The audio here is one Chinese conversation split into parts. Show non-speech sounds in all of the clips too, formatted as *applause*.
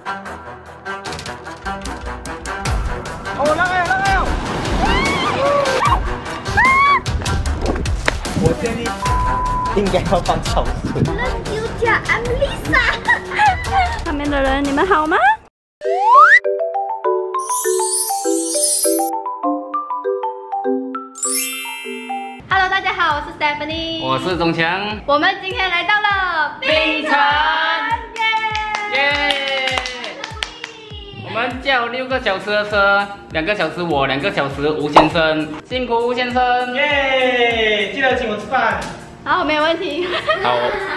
哦，那个那个我建议应该要放草水。人有家，I'm Lisa。*laughs* 上面的人，你们好吗？Hello，大家好，我是 Stephanie，我是钟强，我们今天来到了冰城，六个小时的车，两个小时我，两个小时吴先生，辛苦吴先生，耶！记得请我吃饭。好，没有问题。好，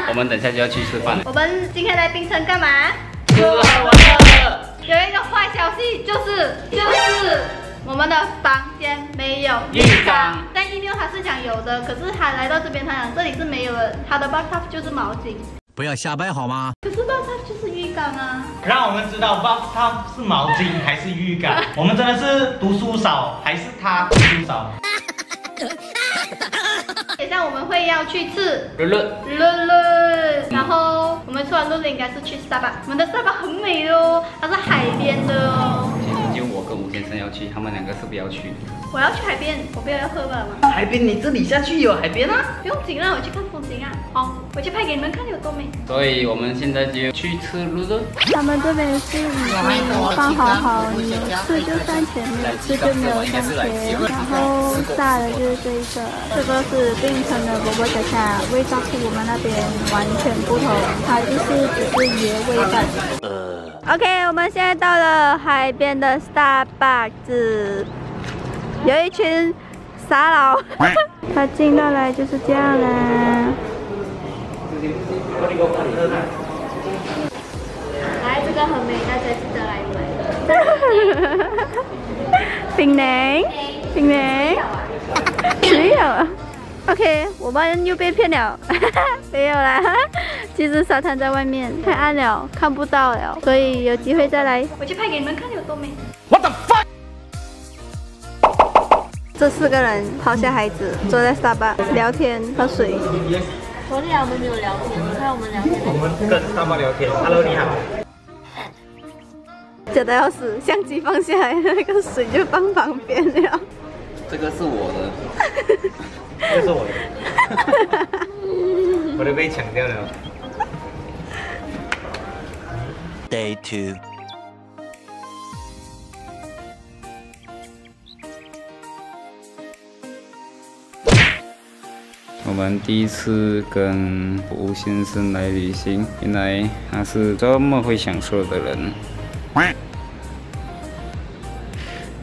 我们等下就要去吃饭了。我们今天来冰城干嘛？吃喝玩乐。有一个坏消息，就是就是我们的房间没有浴缸。在 email 他是讲有的，可是他来到这边，他讲这里是没有的。他的 bathtub 就是毛巾，不要瞎掰好吗？可是 bathtub 就是浴缸啊。让我们知道 bathtub 是毛巾还是浴缸。*laughs* 我们真的是读书少，还是他读书少？*laughs* 等下我们会要去吃乐乐乐乐，然后我们吃完乐乐应该是去 Starbucks，我们的 Starbucks 很美哦，它是海边的哦。我跟吴先生要去，他们两个是不要去。我要去海边，我不要要喝吧吗？海边，你这里下去有海边啊？不用紧让我去看风景啊。好，我去拍给你们看有多美。所以我们现在就去吃卤肉。他们这边是已经放好好，你有吃就算钱，没有吃就没有算钱。然后炸的就是这一个，这个是冰城的波波小虾，味道跟我们那边完全不同，它就是只是原味饭。呃，OK，我们现在到了海边的 Starbucks，有一群傻佬，*laughs* 他进到来就是这样啦。来，这个很美，大家记得来买。*laughs* 冰凌，冰凌，没有啊。OK，我们又被骗了，*laughs* 没有啦。其实沙滩在外面，太暗了，看不到了，所以有机会再来。我去拍给你们看有多美。What the fuck？这四个人抛下孩子，坐在沙发聊天喝水。昨天我们没有聊天，你看我们聊天。我们跟大妈聊天。Hello，你好。觉得要死，相机放下来，那个水就放旁边了。这个是我的，*laughs* 这是我的，*laughs* 我都被抢掉了。Day two. 我们第一次跟吴先生来旅行，原来他是这么会享受的人。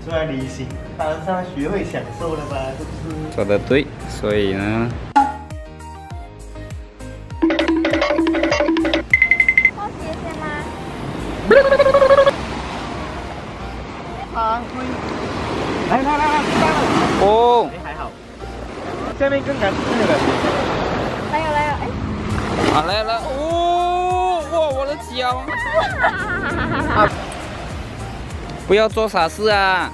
出来旅行，当然是要学会享受了吧，是不是？说的对，所以呢，脱鞋先吗？啊，可以。来来来来。哦，哎，还好。下面更感更有感觉。来有来有，哎，好来了，哦，哇，我的脚！*laughs* 啊不要做傻事啊！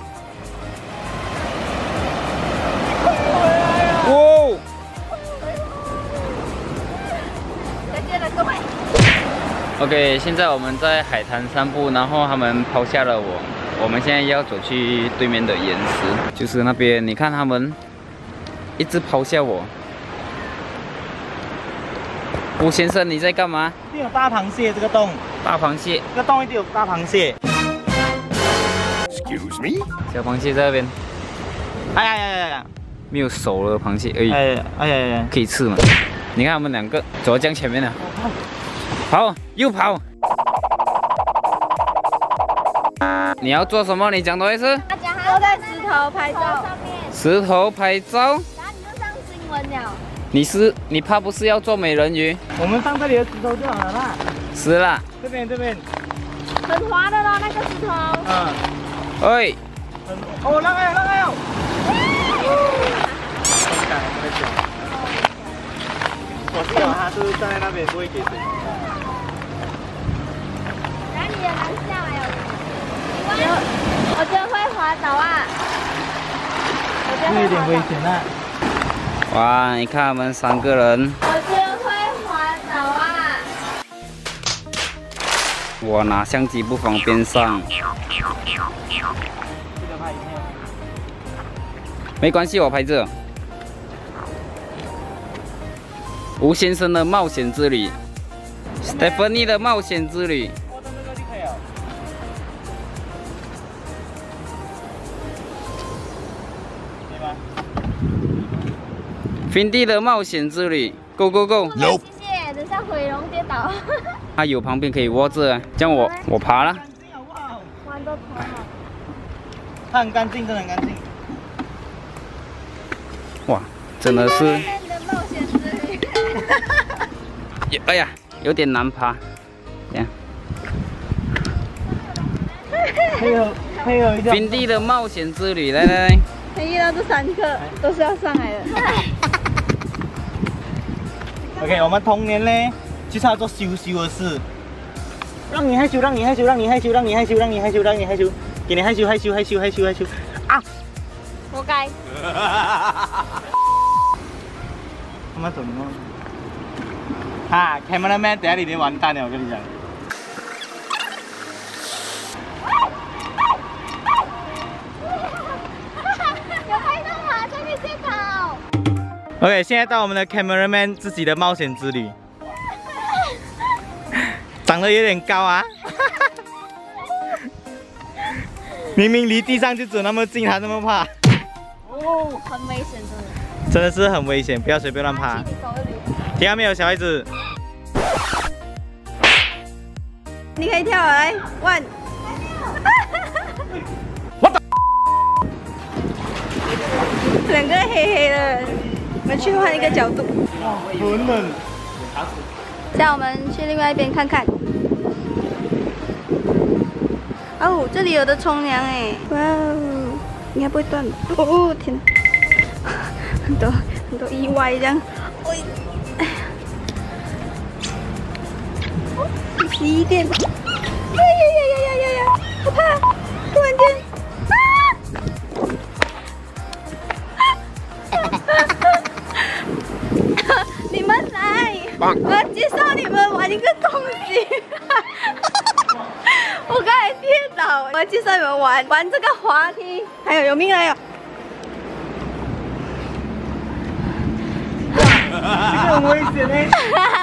OK，现在我们在海滩散步，然后他们抛下了我，我们现在要走去对面的岩石，就是那边，你看他们一直抛下我。吴先生，你在干嘛？一定有大螃蟹这个洞，大螃蟹，这个洞一定有大螃蟹。Excuse me 小螃蟹在那边，哎呀呀呀呀！没有手了螃蟹而已，哎呀哎呀呀呀！可以吃吗？你看他们两个走到江前面了，跑又跑。你要做什么？你讲多一次。大家还要在石头拍照上面，石头拍照。然后你就上新闻了。你是你怕不是要做美人鱼？我们放这里的石头就好了啦。是啦。这边这边，很滑的咯，那个石头。嗯。哎，很哦，那个有那个有。*laughs* 我记得他是站在那边不会给水。我觉得会滑倒啊。我觉得有点危。险啊。哇，你看我们三个人，我觉得会滑倒啊。我拿相机不方便上。没关系，我拍这。吴先生的冒险之旅，Stephanie 的冒险之旅。平地的冒险之旅，Go Go Go！谢谢，等下毁容跌倒。*laughs* 它有旁边可以窝着啊，这样我我爬了。玩的头好。它很干净，真的很干净。哇，真的是，你的冒险之旅。*laughs* 有哎呀，有点难爬。这样，还有还有一个平地的冒险之旅，来来来，遇到这三个都是要上来的。*laughs* OK，我们童年呢就是要做羞羞的事，让你害羞，让你害羞，让你害羞，让你害羞，让你害羞，让你害羞，给你害羞害羞害羞害羞害羞啊！活该。他妈怎么了？啊，cameraman，等下你就完蛋了，我跟你讲。OK，现在到我们的 cameraman 自己的冒险之旅，*laughs* 长得有点高啊，*laughs* 明明离地上就只有那么近，他那么怕，哦，很危险，真的。真的是很危险，不要随便乱爬。听到没有，小孩子？你可以跳来，one。我的 *laughs* 两个黑黑的，我们去换一个角度。很冷。这样我们去另外一边看看。哦，这里有的冲凉哎！哇哦，应该不会断吧？哦天哪，*laughs* 很多很多意外这样。喂，*laughs* 哎呀，哦洗衣玩玩这个滑梯。还有有命来哦！这个很危险呢，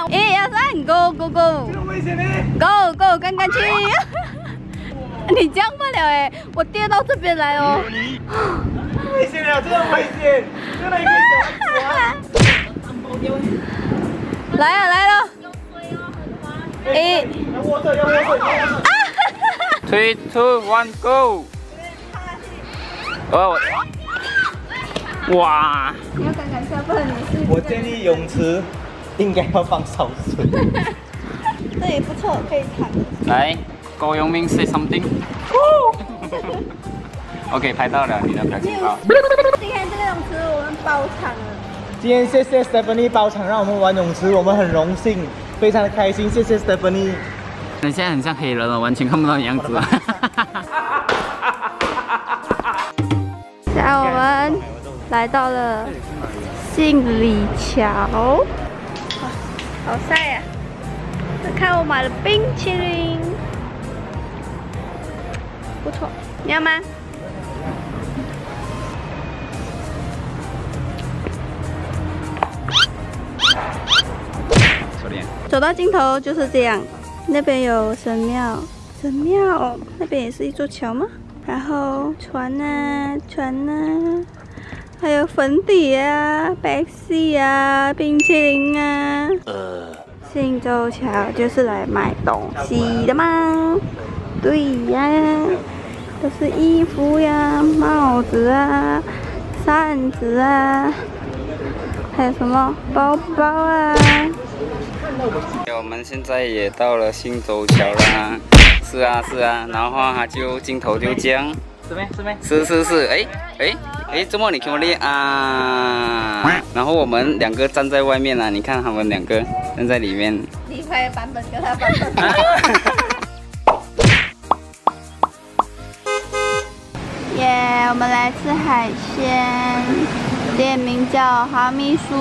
一二三，Go Go Go 很危险呢。Go Go，刚刚去。*laughs* 你降不了哎，我跌到这边来哦。危险了，这个危险，这个一个小孩子啊。来了来了，一。要握着，要握着，要握着。Three, two, one, go！哦，我哇，你要敢敢下，不然你是我建议泳池应该要放烧水。这也不错，可以躺。来，高永明 say something。*laughs* OK，拍到了你的表情包。今天这个泳池我们包场了。今天谢谢 Stephanie 包场，让我们玩泳池，我们很荣幸，非常的开心，谢谢 Stephanie。你现在很像黑人了，完全看不到你样子。现在我们来到了信里桥，哇好晒呀、看我买了冰淇淋，不错，你要吗？走到尽头就是这样，那边有神庙，神庙那边也是一座桥吗？然后船啊，船啊，还有粉底啊、白戏啊、冰淇淋啊。信州桥就是来买东西的吗？对呀，都是衣服呀、帽子啊、扇子啊，还有什么包包啊。我们现在也到了新洲桥啦。是啊是啊，然后他就镜头就这样。是没？是没？是是是，哎哎哎，周末你看我练啊？然后我们两个站在外面啊，你看他们两个站在里面。你拍的版本跟他版本。*laughs* 耶我们来吃海鲜，店名叫哈密酥，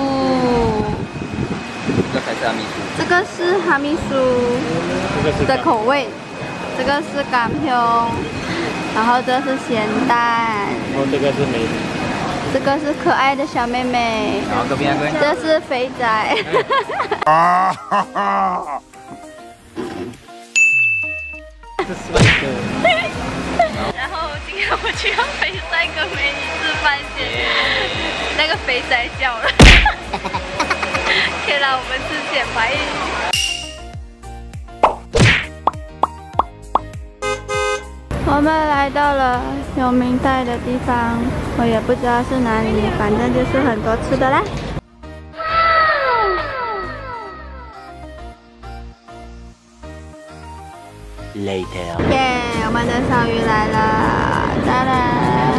是阿秘书。这个是哈密酥的口味，这个是干香，然后这是咸蛋，然后这个是梅子，这个是可爱的小妹妹，这是肥仔。是帅哥。*laughs* 然后今天我去让肥仔跟美女吃饭去，那个肥仔笑了。可以让我们吃简白。我们来到了有明代的地方，我也不知道是哪里，反正就是很多吃的啦。Later. 耶，我们的小鱼来了，当然，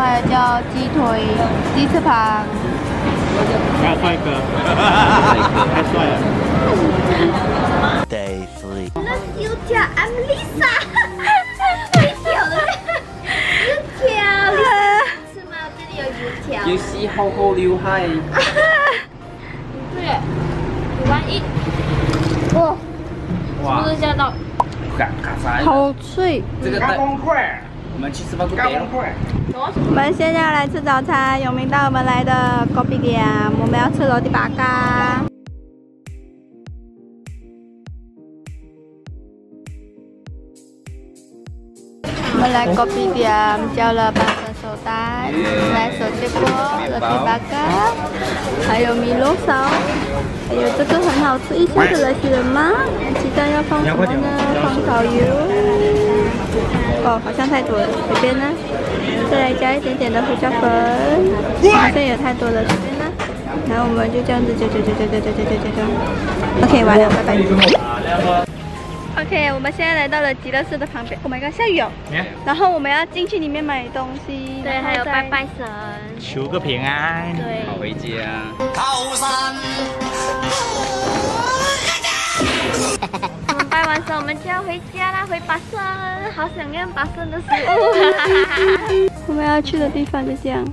还有叫鸡腿、鸡翅膀。看帅哥，太帅了。Day three。好好，刘海。对，五万一。哇。是不是到？好脆。这个带。们去吃饭就给了。我们现在要来吃早餐，有名到我们来的高比店，我们要吃罗迪巴嘎。我们来高比店叫了半个手蛋、来手结果、罗迪巴嘎，还有米露烧，还有这个很好吃一下的来西人吗？鸡蛋要放什么呢？放烤油。哦，好像太多了，这边呢。再来加一点点的胡椒粉，好像也太多了，这边呢。然后我们就这样子搅搅搅搅搅搅搅搅搅。OK，完了，拜拜。OK，我们现在来到了极乐寺的旁边。Oh my god，下雨哦。然后我们要进去里面买东西，对，还有拜拜神，求个平安。对，好回家。我们拜完神，我们就要回家啦，回巴生，好想念巴生的食物。我们要去的地方就这样。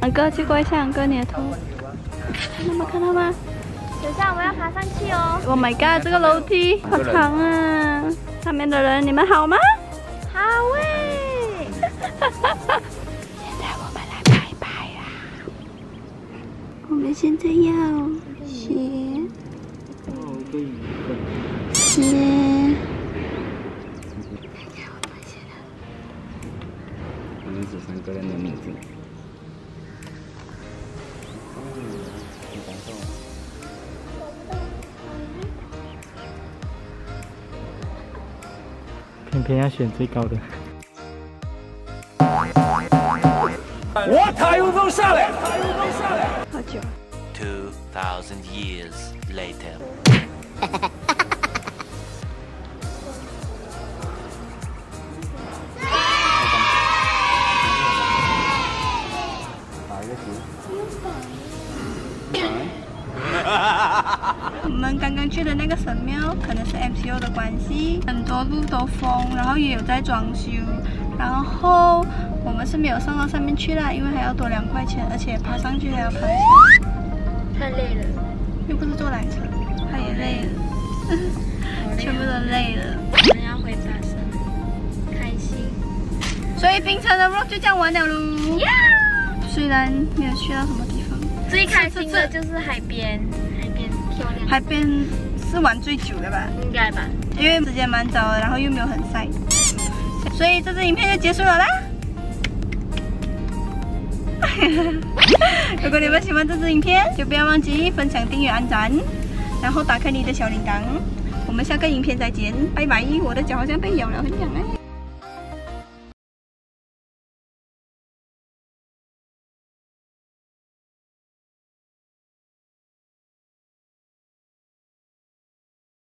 安哥，去过一下安哥你的头，看到吗？看到吗等一下我们要爬上去哦。？Oh my god，这个楼梯好长啊！上面的人，你们好吗？好喂，*laughs* 现在我们来拜拜啦。我们现在要贴。我们只三个人的名字。偏偏要选最高的。我塔永峰下来，塔风峰下来。好久。Two thousand years later. *laughs* 我们刚刚去的那个神庙，可能是 MCO 的关系，很多路都封，然后也有在装修，然后我们是没有上到上面去啦，因为还要多两块钱，而且爬上去还要爬一下，太累了。又不是坐缆车，他也累了，*laughs* 全部都累了。我们要回家生，开心。所以冰城的 road 就这样完了喽。虽然没有去到什么地方，最开心的就是海边，海边漂亮，海边是玩最久的吧，应该吧？因为时间蛮早的，然后又没有很晒，所以这支影片就结束了啦。*laughs* 如果你们喜欢这支影片，就不要忘记分享、订阅、按赞，然后打开你的小铃铛。我们下个影片再见，拜拜！我的脚好像被咬了，很痒哎。